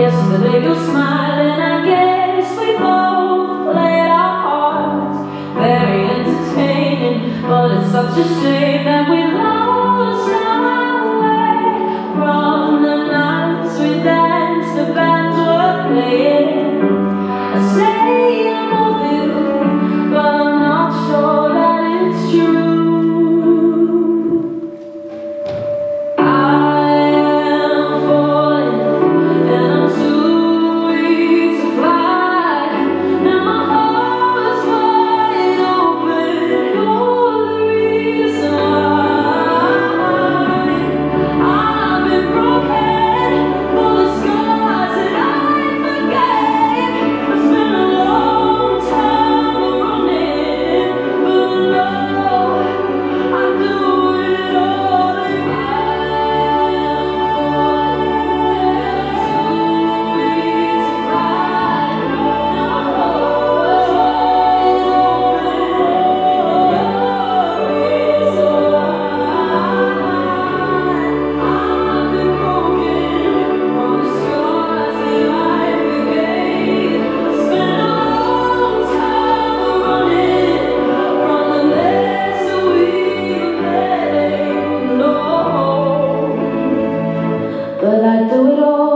Yesterday you smiled and I guess we both played our parts Very entertaining, but it's such a shame that we little